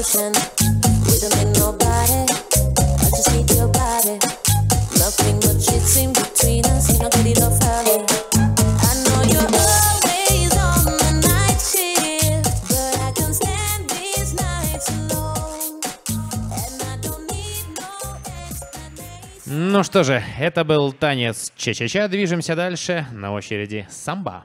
Didn't mean nobody. I just need your body. Nothing but it in between us. You know, good enough for. I know you're always on the night shift, but I can't stand these nights alone. And I don't need no explanation. Ну что же, это был танец Ча-Ча-Ча. Движемся дальше. На очереди самба.